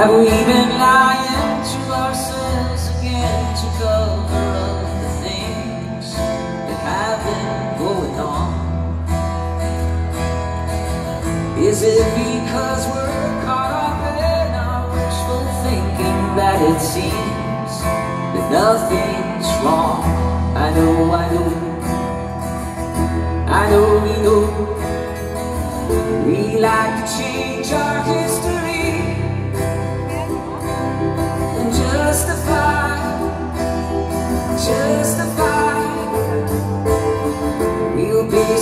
Have we been lying to ourselves again to cover up the things that have been going on? Is it because we're caught up in our wishful thinking that it seems that nothing's wrong? I know, I know, I know, we know. We like to change our history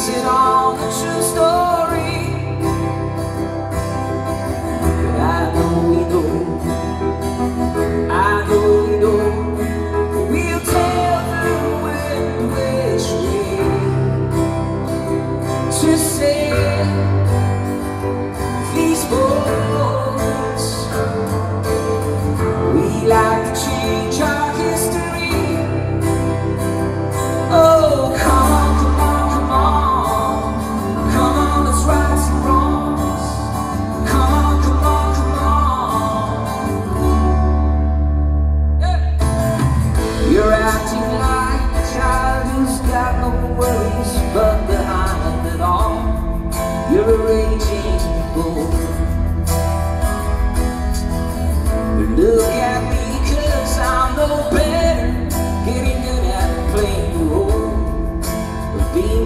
it on the true story. But I know I know we know. We'll tell them when, which way to boats. We like to change our history.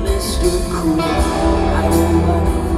Mr. Cool. I know, I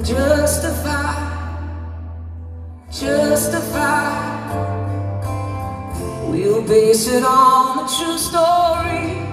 justify, justify. We'll base it on a true story.